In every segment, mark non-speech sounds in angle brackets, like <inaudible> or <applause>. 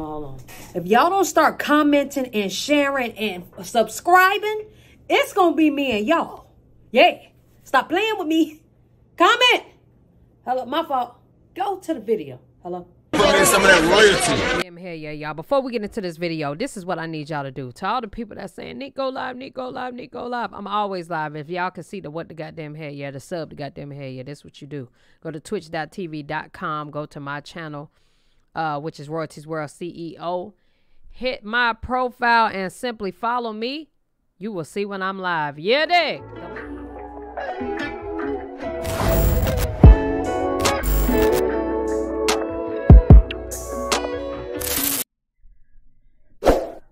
Hold on. If y'all don't start commenting and sharing and subscribing, it's going to be me and y'all. Yeah. Stop playing with me. Comment. Hello, my fault. Go to the video. Hello. some of that royalty. Damn hell yeah, y'all. Before we get into this video, this is what I need y'all to do. To all the people that saying, Nick, go live, Nick, go live, Nick, go live. I'm always live. If y'all can see the what the goddamn hair, yeah, the sub the goddamn hair, yeah, that's what you do. Go to twitch.tv.com, go to my channel, uh, which is Royaltys World CEO. Hit my profile and simply follow me. You will see when I'm live. Yeah, dig.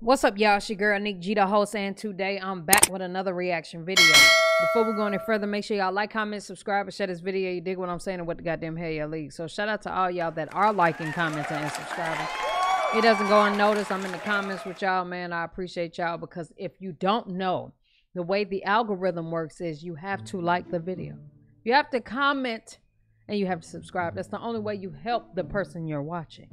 What's up, y'all? It's your girl, Nick G, the host, and today I'm back with another reaction video. Before we go any further, make sure y'all like, comment, subscribe, and share this video. You dig what I'm saying and what the goddamn hell y'all league. So shout out to all y'all that are liking, commenting, and subscribing. It doesn't go unnoticed. I'm in the comments with y'all, man. I appreciate y'all because if you don't know, the way the algorithm works is you have to like the video. You have to comment and you have to subscribe. That's the only way you help the person you're watching.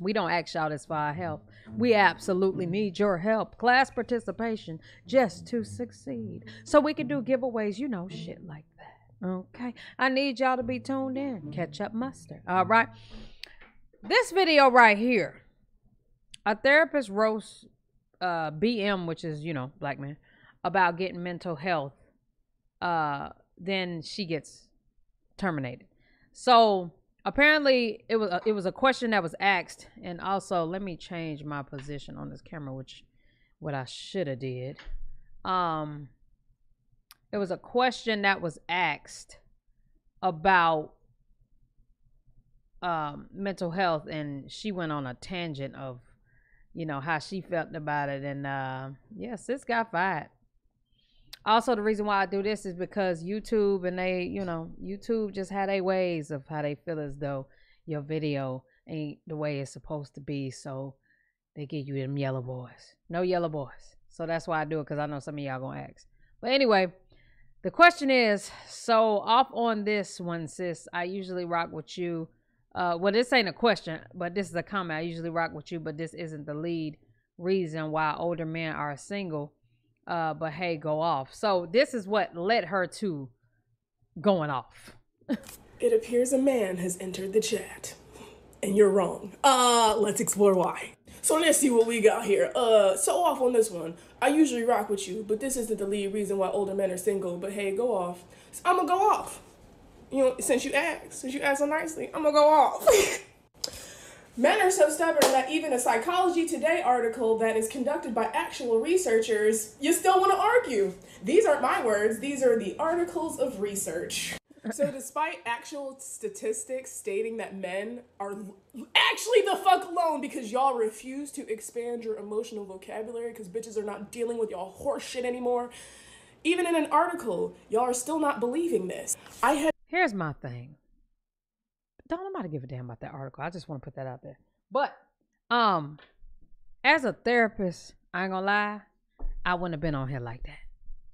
We don't ask y'all this for our help. We absolutely need your help. Class participation just to succeed. So we can do giveaways, you know, shit like that. Okay. I need y'all to be tuned in. Catch up mustard. All right. This video right here. A therapist roasts uh, BM, which is, you know, black man, about getting mental health. Uh, then she gets terminated. So apparently it was a, it was a question that was asked and also let me change my position on this camera which what I should have did. Um it was a question that was asked about um mental health and she went on a tangent of you know how she felt about it and uh yes this got fired also the reason why I do this is because YouTube and they, you know, YouTube just had a ways of how they feel as though your video ain't the way it's supposed to be. So they give you them yellow boys. No yellow boys. So that's why I do it because I know some of y'all gonna ask. But anyway, the question is, so off on this one, sis, I usually rock with you. Uh, well, this ain't a question, but this is a comment. I usually rock with you, but this isn't the lead reason why older men are single uh, but hey, go off. So this is what led her to going off. <laughs> it appears a man has entered the chat. And you're wrong. Uh, let's explore why. So let's see what we got here. Uh, so off on this one. I usually rock with you, but this isn't the lead reason why older men are single. But hey, go off. So I'm gonna go off. You know, since you asked, since you asked so nicely, I'm gonna go off. <laughs> Men are so stubborn that even a Psychology Today article that is conducted by actual researchers, you still want to argue. These aren't my words, these are the articles of research. So, <laughs> despite actual statistics stating that men are actually the fuck alone because y'all refuse to expand your emotional vocabulary because bitches are not dealing with y'all horse shit anymore, even in an article, y'all are still not believing this. I had. Here's my thing don't nobody give a damn about that article. I just want to put that out there. But um, as a therapist, I ain't gonna lie, I wouldn't have been on here like that.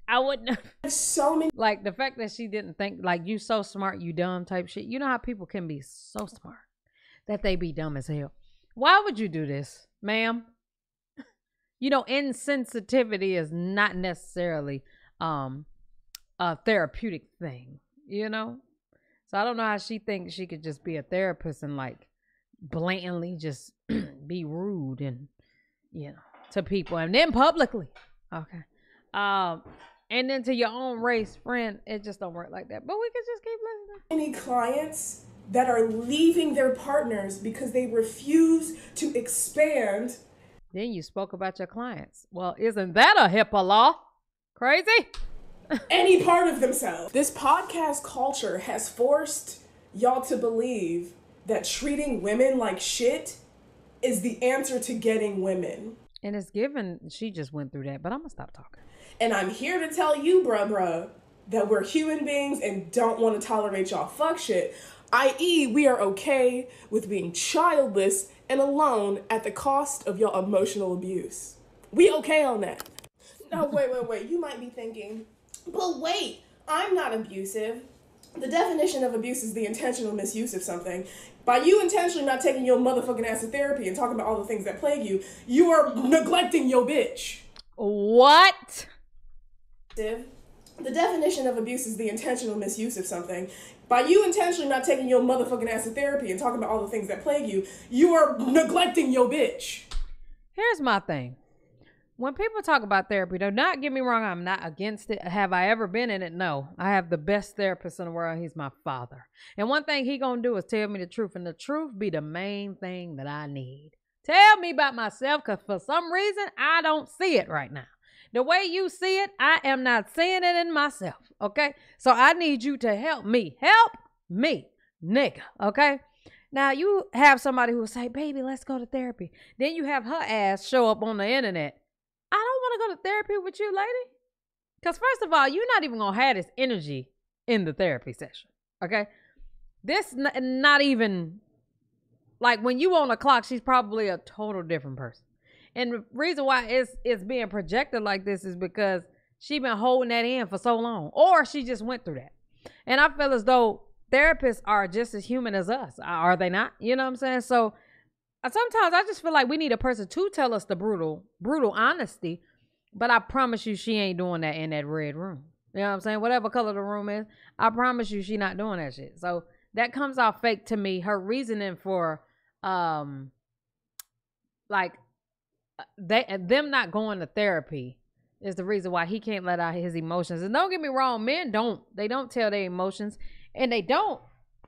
I wouldn't have. <laughs> So many. Like the fact that she didn't think like you so smart, you dumb type shit. You know how people can be so smart that they be dumb as hell. Why would you do this, ma'am? <laughs> You know, insensitivity is not necessarily um a therapeutic thing. You know, so I don't know how she thinks she could just be a therapist and like blatantly just <clears throat> be rude and you know to people and then publicly. Okay. Um and then to your own race friend, it just don't work like that. But we can just keep listening. Any clients that are leaving their partners because they refuse to expand. Then you spoke about your clients. Well, isn't that a HIPAA law? Crazy? Any part of themselves. This podcast culture has forced y'all to believe that treating women like shit is the answer to getting women. And it's given, she just went through that, but I'm gonna stop talking. And I'm here to tell you, bruh, bruh, that we're human beings and don't want to tolerate y'all fuck shit. I.e., we are okay with being childless and alone at the cost of your emotional abuse. We okay on that. No, <laughs> wait, wait, wait. You might be thinking, but wait, I'm not abusive. The definition of abuse is the intentional misuse of something. By you intentionally not taking your motherfucking ass to therapy and talking about all the things that plague you, you are neglecting your bitch. What? The definition of abuse is the intentional misuse of something. By you intentionally not taking your motherfucking ass to therapy and talking about all the things that plague you, you are neglecting your bitch. Here's my thing. When people talk about therapy, do not get me wrong, I'm not against it. Have I ever been in it? No. I have the best therapist in the world. He's my father. And one thing he gonna do is tell me the truth, and the truth be the main thing that I need. Tell me about myself, because for some reason I don't see it right now. The way you see it, I am not seeing it in myself. Okay? So I need you to help me. Help me, nigga. Okay? Now you have somebody who will say, baby, let's go to therapy. Then you have her ass show up on the internet. I don't want to go to therapy with you, lady. Because first of all, you're not even gonna have this energy in the therapy session. Okay? This n- not even like when you on the clock, she's probably a total different person. And the reason why it's it's being projected like this is because she been holding that in for so long, or she just went through that. And I feel as though therapists are just as human as us, are they not? You know what I'm saying? So sometimes I just feel like we need a person to tell us the brutal, brutal honesty. But I promise you, she ain't doing that in that red room. You know what I'm saying? Whatever color the room is, I promise you, she not doing that shit. So that comes off fake to me. Her reasoning for, um, like they them not going to therapy is the reason why he can't let out his emotions. And don't get me wrong, men don't. They don't tell their emotions, and they don't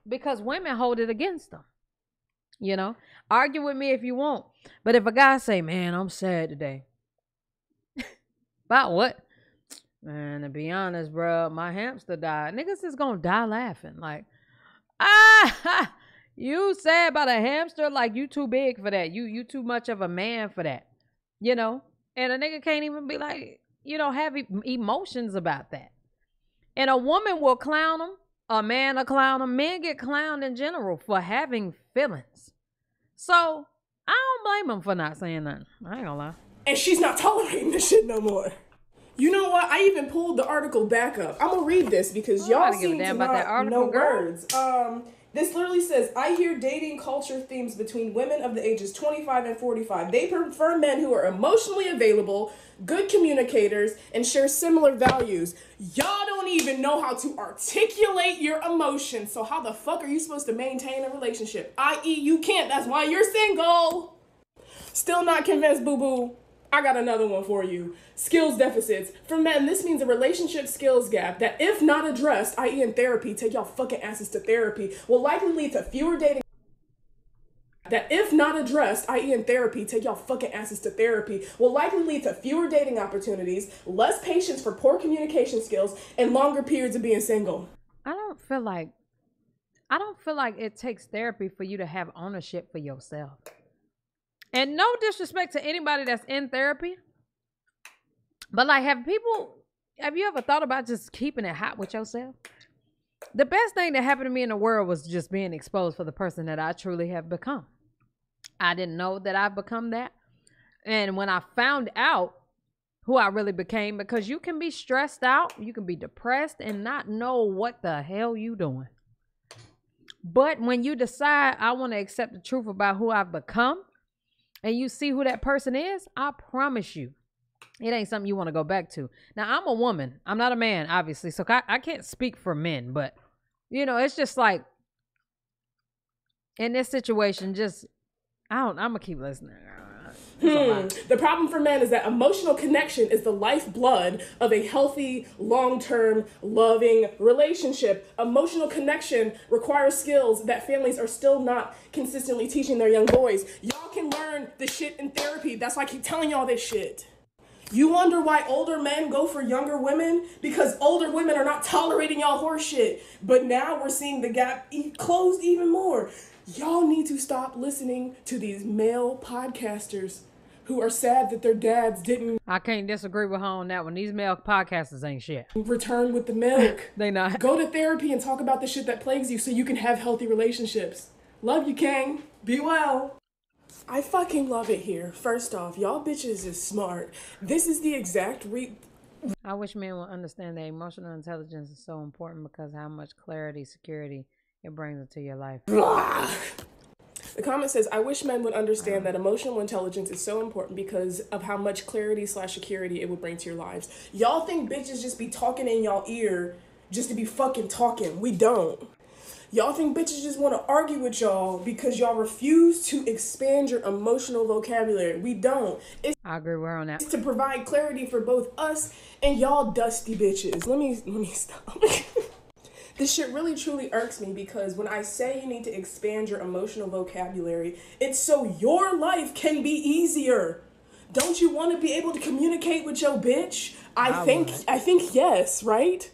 because women hold it against them. You know, argue with me if you want, but if a guy say, "Man, I'm sad today," <laughs> about what? Man, to be honest, bro, my hamster died. Niggas is gonna die laughing. Like, ah, <laughs> you sad about a hamster? Like you too big for that. You you too much of a man for that you know, and a nigga can't even be like, you know, have e- emotions about that. And a woman will clown them, a man a clown a man get clowned in general for having feelings. So I don't blame him for not saying nothing. I ain't gonna lie. And she's not tolerating this shit no more. You know what? I even pulled the article back up. I'm gonna read this because y'all seem to not know words. Um, this literally says, I hear dating culture themes between women of the ages 25 and 45. They prefer men who are emotionally available, good communicators, and share similar values. Y'all don't even know how to articulate your emotions. So, how the fuck are you supposed to maintain a relationship? I.e., you can't. That's why you're single. Still not convinced, boo boo. I got another one for you. Skills deficits. For men, this means a relationship skills gap that, if not addressed, i.e., in therapy, take y'all fucking asses to therapy, will likely lead to fewer dating. That, if not addressed, i.e., in therapy, take y'all fucking asses to therapy, will likely lead to fewer dating opportunities, less patience for poor communication skills, and longer periods of being single. I don't feel like, I don't feel like it takes therapy for you to have ownership for yourself. And no disrespect to anybody that's in therapy, but like, have people, have you ever thought about just keeping it hot with yourself? The best thing that happened to me in the world was just being exposed for the person that I truly have become. I didn't know that I've become that. And when I found out who I really became, because you can be stressed out, you can be depressed and not know what the hell you doing. But when you decide I want to accept the truth about who I've become, and you see who that person is, I promise you, it ain't something you want to go back to. Now, I'm a woman. I'm not a man, obviously. So I, I can't speak for men, but, you know, it's just like in this situation, just, I don't, I'm going to keep listening. Hmm. The problem for men is that emotional connection is the lifeblood of a healthy, long term, loving relationship. Emotional connection requires skills that families are still not consistently teaching their young boys. Y'all can learn the shit in therapy. That's why I keep telling y'all this shit. You wonder why older men go for younger women? Because older women are not tolerating y'all horseshit. But now we're seeing the gap e- closed even more. Y'all need to stop listening to these male podcasters who are sad that their dads didn't. I can't disagree with her on that one. These male podcasters ain't shit. Return with the milk. <laughs> they not. Go to therapy and talk about the shit that plagues you so you can have healthy relationships. Love you, King. Be well. I fucking love it here. First off, y'all bitches is smart. This is the exact re I wish men would understand that emotional intelligence is so important because how much clarity, security it brings into your life. Blah. The comment says, I wish men would understand that emotional intelligence is so important because of how much clarity slash security it would bring to your lives. Y'all think bitches just be talking in y'all ear just to be fucking talking. We don't. Y'all think bitches just want to argue with y'all because y'all refuse to expand your emotional vocabulary. We don't. It's I agree we're on that. to provide clarity for both us and y'all dusty bitches. Let me let me stop. <laughs> this shit really truly irks me because when I say you need to expand your emotional vocabulary, it's so your life can be easier. Don't you want to be able to communicate with your bitch? I, I think would. I think yes, right?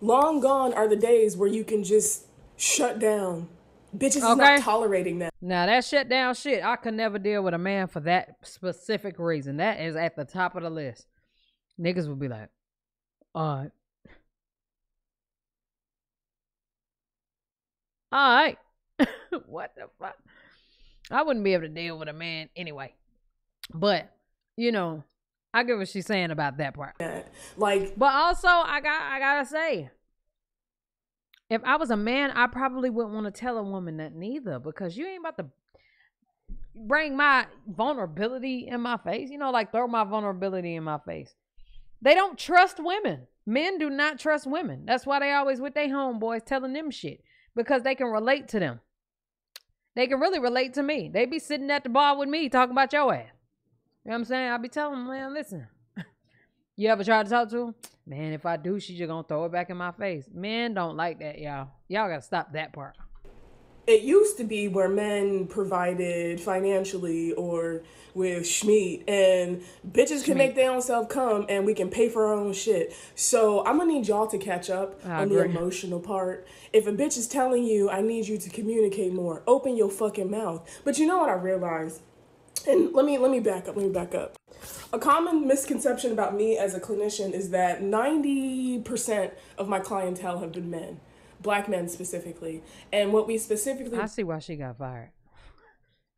Long gone are the days where you can just shut down. Bitches is not tolerating that. Now that shut down shit, I could never deal with a man for that specific reason. That is at the top of the list. Niggas would be like, all right. All right. <laughs> what the fuck? I wouldn't be able to deal with a man anyway. But, you know, I get what she's saying about that part. Like But also, I got I gotta say, if I was a man, I probably wouldn't want to tell a woman that neither because you ain't about to bring my vulnerability in my face. You know, like throw my vulnerability in my face. They don't trust women. Men do not trust women. That's why they always with their homeboys telling them shit because they can relate to them. They can really relate to me. They be sitting at the bar with me talking about your ass. You know what I'm saying? I be telling them, man, listen. <laughs> You ever try to talk to him? Man, if I do, she just gonna throw it back in my face. Men don't like that, y'all. Y'all gotta stop that part. It used to be where men provided financially or with Schmeat and bitches can make their own self come and we can pay for our own shit. So I'm gonna need y'all to catch up I on the emotional part. If a bitch is telling you I need you to communicate more, open your fucking mouth. But you know what I realized? And let me let me back up, let me back up. A common misconception about me as a clinician is that 90% of my clientele have been men, black men specifically. And what we specifically I see why she got fired.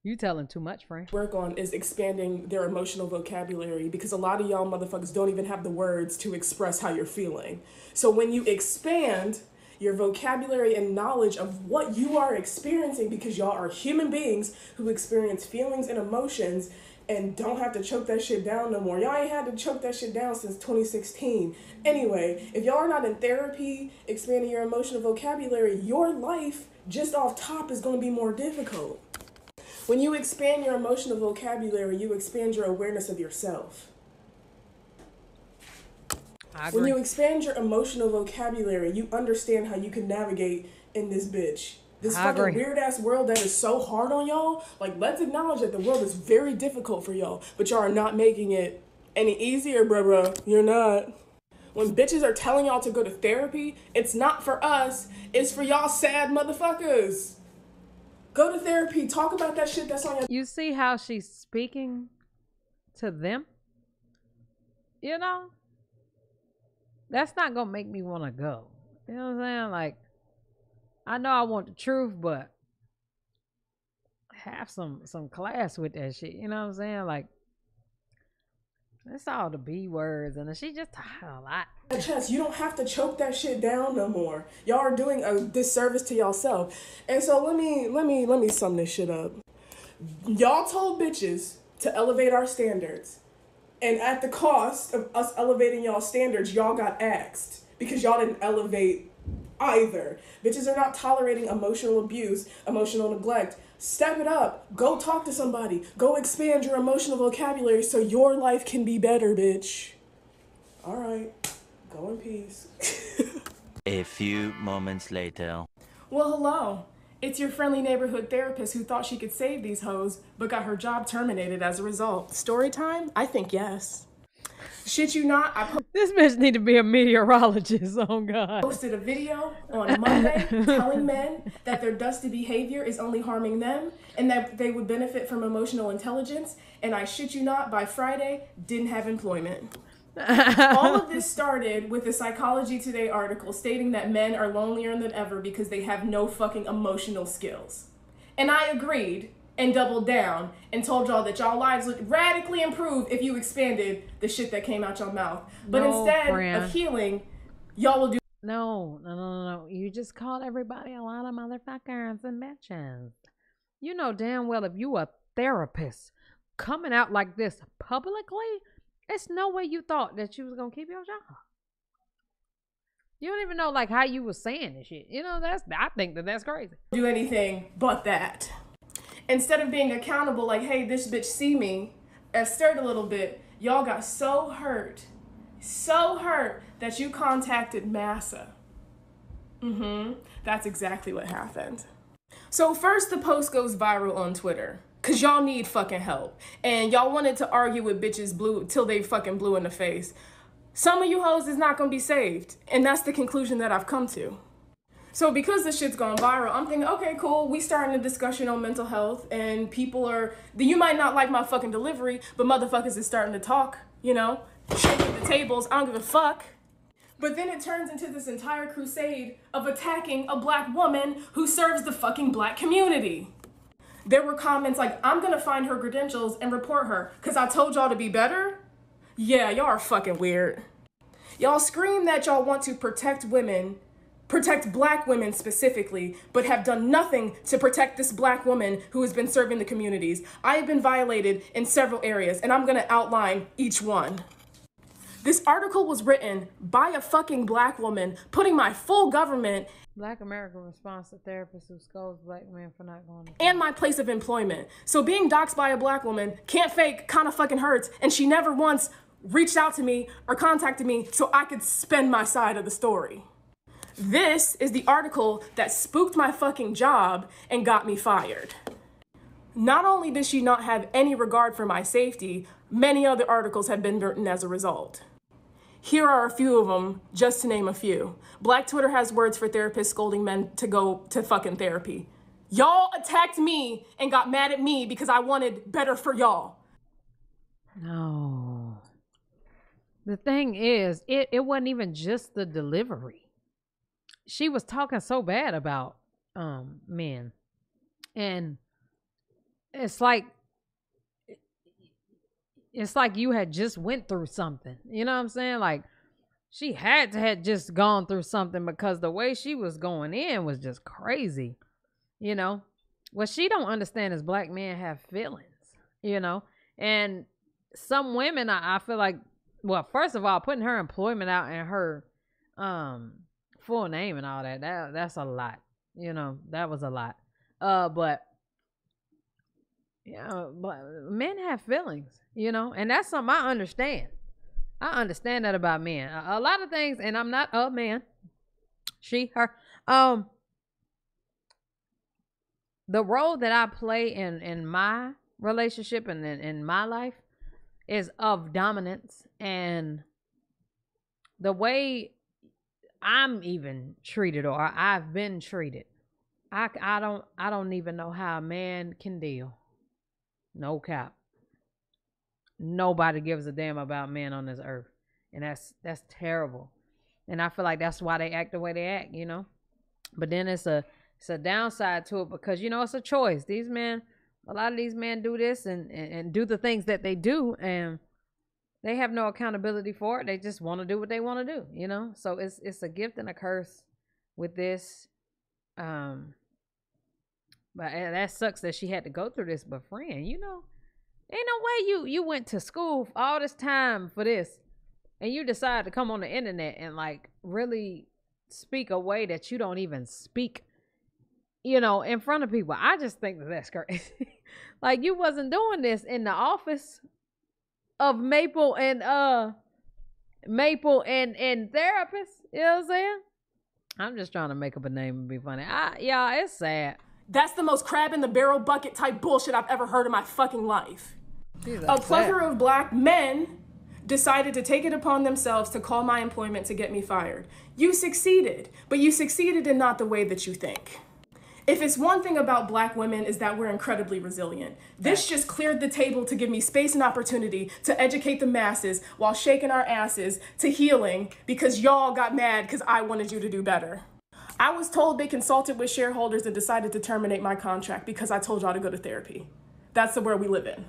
You telling too much, Frank. work on is expanding their emotional vocabulary because a lot of y'all motherfuckers don't even have the words to express how you're feeling. So when you expand your vocabulary and knowledge of what you are experiencing because y'all are human beings who experience feelings and emotions and don't have to choke that shit down no more. Y'all ain't had to choke that shit down since 2016. Anyway, if y'all are not in therapy, expanding your emotional vocabulary, your life just off top is going to be more difficult. When you expand your emotional vocabulary, you expand your awareness of yourself. When you expand your emotional vocabulary, you understand how you can navigate in this bitch. This I fucking agree. weird ass world that is so hard on y'all. Like, let's acknowledge that the world is very difficult for y'all, but y'all are not making it any easier, bruh, bruh. You're not. When bitches are telling y'all to go to therapy, it's not for us, it's for y'all sad motherfuckers. Go to therapy, talk about that shit that's on your you see how she's speaking to them? You know? That's not gonna make me wanna go. You know what I'm saying? Like, I know I want the truth, but have some some class with that shit. You know what I'm saying? Like, it's all the B words, and she just talking a lot. chest. You don't have to choke that shit down no more. Y'all are doing a disservice to yourself. And so let me let me let me sum this shit up. Y'all told bitches to elevate our standards. And at the cost of us elevating y'all standards, y'all got axed because y'all didn't elevate either. Bitches are not tolerating emotional abuse, emotional neglect. Step it up. Go talk to somebody. Go expand your emotional vocabulary so your life can be better, bitch. All right. Go in peace. <laughs> A few moments later. well, hello. It's your friendly neighborhood therapist who thought she could save these hoes, but got her job terminated as a result. Story time? I think yes. Shit you not, I This bitch need to be a meteorologist. <laughs> Oh God. posted a video on Monday telling men that their dusty behavior is only harming them and that they would benefit from emotional intelligence. And I shit you not, by Friday, didn't have employment. All of this started with a Psychology Today article stating that men are lonelier than ever because they have no fucking emotional skills. And I agreed, and doubled down and told y'all that y'all lives would radically improve if you expanded the shit that came out your mouth. But No, instead of healing, y'all will do No, no, no, no, no. You just called everybody a lot of motherfuckers and bitches. You know damn well if you a therapist coming out like this publicly, it's no way you thought that you was gonna keep your job. You don't even know like how you was saying this shit. You know that's I think that that's crazy. do anything but that. Instead of being accountable, like, hey, this bitch see me, and stirred a little bit, y'all got so hurt, so hurt that you contacted Massa. Mm-hmm. That's exactly what happened. So first the post goes viral on Twitter. Cause y'all need fucking help. And y'all wanted to argue with bitches blue till they fucking blue in the face. Some of you hoes is not gonna be saved. And that's the conclusion that I've come to. So because this shit's gone viral, I'm thinking, okay, cool. We starting a discussion on mental health, and people are. You might not like my fucking delivery, but motherfuckers is starting to talk. You know, shaking the tables. I don't give a fuck. But then it turns into this entire crusade of attacking a black woman who serves the fucking black community. There were comments like, I'm gonna find her credentials and report her, cause I told y'all to be better. Yeah, y'all are fucking weird. Y'all scream that y'all want to protect women, protect black women specifically, but have done nothing to protect this black woman who has been serving the communities. I have been violated in several areas, and I'm gonna outline each one. This article was written by a fucking black woman, putting my full government Black American response to therapists who scolds black men for not going to and my place of employment. So being doxxed by a black woman can't fake, kind of fucking hurts, and she never once reached out to me or contacted me so I could spend my side of the story. This is the article that spooked my fucking job and got me fired. Not only did she not have any regard for my safety, many other articles have been written as a result. Here are a few of them, just to name a few. Black Twitter has words for therapists scolding men to go to fucking therapy. Y'all attacked me and got mad at me because I wanted better for y'all. No. The thing is, it, it wasn't even just the delivery. She was talking so bad about um men. And it's like it's like you had just went through something. You know what I'm saying? Like she had to had just gone through something because the way she was going in was just crazy. You know? What she don't understand is black men have feelings, you know? And some women I, I feel like well, first of all, putting her employment out and her um full name and all that, that that's a lot. You know, that was a lot. Uh but yeah, but men have feelings, you know, and that's something I understand. I understand that about men. A, a lot of things, and I'm not a man. She, her. Um, the role that I play in in my relationship and in, in my life is of dominance, and the way I'm even treated or I've been treated. I, I don't I don't even know how a man can deal. No cap. Nobody gives a damn about men on this earth. And that's that's terrible. And I feel like that's why they act the way they act, you know? But then it's a it's a downside to it because you know it's a choice. These men a lot of these men do this and, and, and do the things that they do and they have no accountability for it. They just want to do what they want to do, you know? So it's it's a gift and a curse with this. Um but that sucks that she had to go through this. But friend, you know, ain't no way you you went to school all this time for this, and you decide to come on the internet and like really speak a way that you don't even speak, you know, in front of people. I just think that that's crazy. <laughs> like you wasn't doing this in the office of Maple and uh Maple and and therapist. You know what I'm saying? I'm just trying to make up a name and be funny. I, y'all, it's sad. That's the most crab in the barrel bucket type bullshit I've ever heard in my fucking life. A plethora of black men decided to take it upon themselves to call my employment to get me fired. You succeeded, but you succeeded in not the way that you think. If it's one thing about black women is that we're incredibly resilient. This just cleared the table to give me space and opportunity to educate the masses while shaking our asses to healing because y'all got mad because I wanted you to do better. I was told they consulted with shareholders and decided to terminate my contract because I told y'all to go to therapy. That's the world we live in.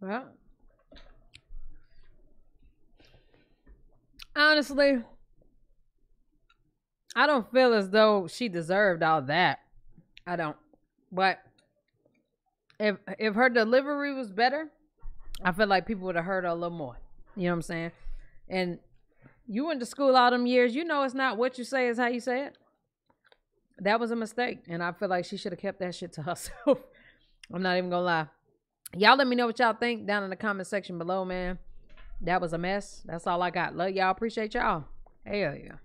Well, honestly, I don't feel as though she deserved all that. I don't. But if if her delivery was better, I feel like people would have heard her a little more. You know what I'm saying? And you went to school all them years. You know it's not what you say, is how you say it. That was a mistake. And I feel like she should have kept that shit to <laughs> herself. I'm not even gonna lie. Y'all let me know what y'all think down in the comment section below, man. That was a mess. That's all I got. Love y'all. Appreciate y'all. Hell yeah.